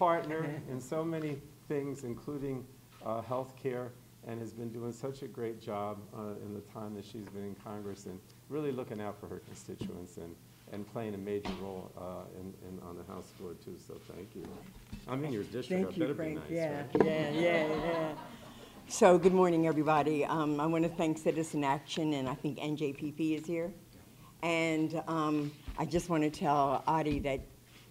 partner in so many things, including uh, healthcare, and has been doing such a great job uh, in the time that she's been in Congress and really looking out for her constituents and, and playing a major role uh, in, in, on the House floor too, so thank you. I'm in your district, I Thank you, better be Frank. nice, Yeah, right? yeah, yeah, yeah. So, good morning, everybody. Um, I want to thank Citizen Action, and I think NJPP is here. And um, I just want to tell Adi that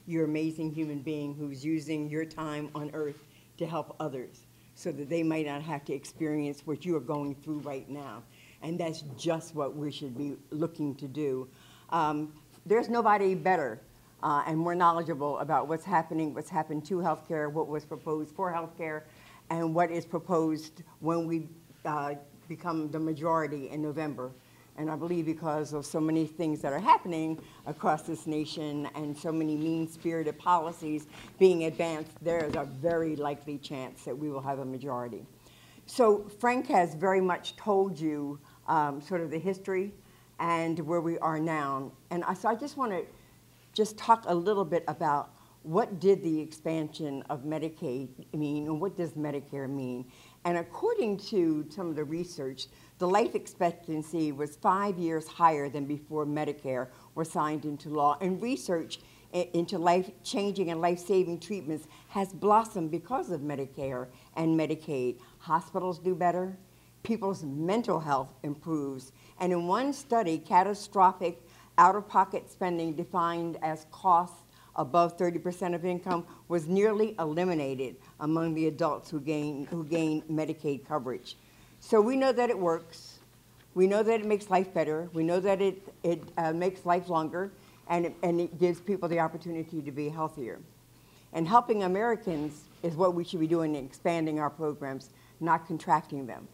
you're an amazing human being who's using your time on earth to help others so that they might not have to experience what you are going through right now. And that's just what we should be looking to do. Um, there's nobody better uh, and more knowledgeable about what's happening, what's happened to healthcare, what was proposed for healthcare, and what is proposed when we uh, become the majority in November. And I believe because of so many things that are happening across this nation and so many mean-spirited policies being advanced, there is a very likely chance that we will have a majority. So Frank has very much told you um, sort of the history and where we are now. And I, so I just want to just talk a little bit about what did the expansion of Medicaid mean and what does Medicare mean? And according to some of the research, the life expectancy was five years higher than before Medicare was signed into law. And research into life-changing and life-saving treatments has blossomed because of Medicare and Medicaid. Hospitals do better, people's mental health improves. And in one study, catastrophic out-of-pocket spending defined as costs above 30% of income was nearly eliminated among the adults who gain, who gain Medicaid coverage. So we know that it works. We know that it makes life better. We know that it, it uh, makes life longer, and it, and it gives people the opportunity to be healthier. And helping Americans is what we should be doing, in expanding our programs, not contracting them.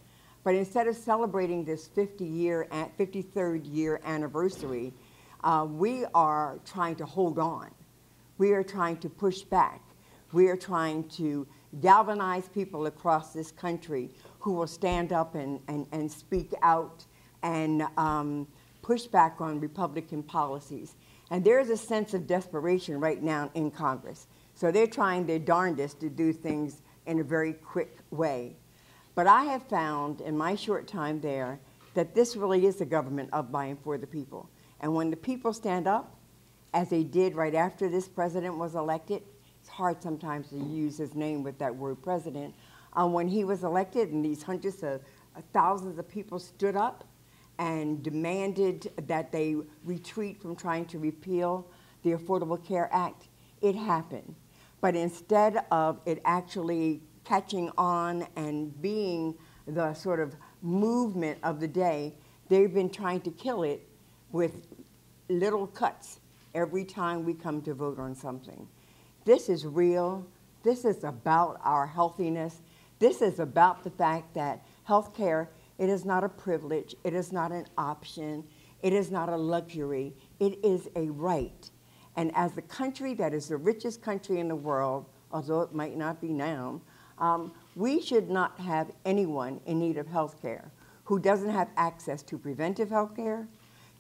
But instead of celebrating this 50 year, 53rd year anniversary, uh, we are trying to hold on. We are trying to push back. We are trying to galvanize people across this country who will stand up and, and, and speak out and um, push back on Republican policies. And there is a sense of desperation right now in Congress. So they're trying their darndest to do things in a very quick way. But I have found in my short time there that this really is a government of, by, and for the people. And when the people stand up, as they did right after this president was elected, it's hard sometimes to use his name with that word president. Um, when he was elected and these hundreds of uh, thousands of people stood up and demanded that they retreat from trying to repeal the Affordable Care Act, it happened. But instead of it actually catching on and being the sort of movement of the day, they've been trying to kill it with little cuts every time we come to vote on something. This is real. This is about our healthiness. This is about the fact that health care, it is not a privilege, it is not an option, it is not a luxury, it is a right. And as the country that is the richest country in the world, although it might not be now, um, we should not have anyone in need of health care who doesn't have access to preventive health care,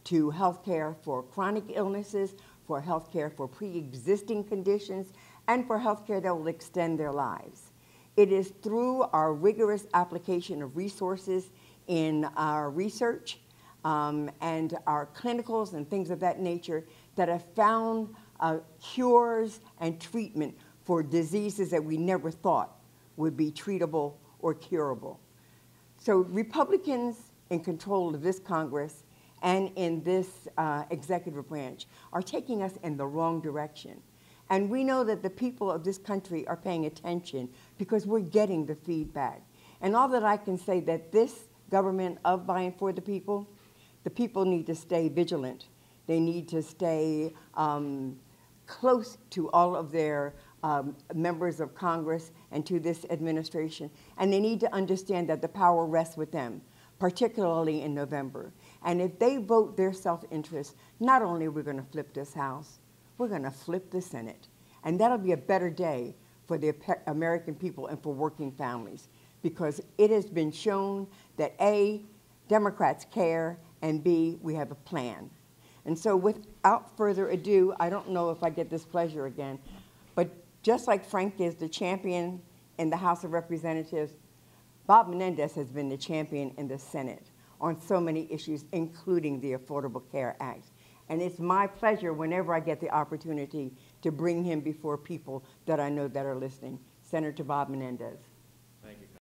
to health care for chronic illnesses, for health care for pre-existing conditions, and for health care that will extend their lives. It is through our rigorous application of resources in our research um, and our clinicals and things of that nature that have found uh, cures and treatment for diseases that we never thought would be treatable or curable. So Republicans in control of this Congress and in this uh, executive branch are taking us in the wrong direction. And we know that the people of this country are paying attention because we're getting the feedback. And all that I can say that this government of, by, and for the people, the people need to stay vigilant. They need to stay um, close to all of their um, members of Congress and to this administration. And they need to understand that the power rests with them, particularly in November. And if they vote their self-interest, not only are we going to flip this House, we're going to flip the Senate. And that'll be a better day for the American people and for working families because it has been shown that A, Democrats care, and B, we have a plan. And so without further ado, I don't know if I get this pleasure again, but just like Frank is the champion in the House of Representatives, Bob Menendez has been the champion in the Senate on so many issues, including the Affordable Care Act. And it's my pleasure whenever I get the opportunity to bring him before people that I know that are listening. Senator Bob Menendez.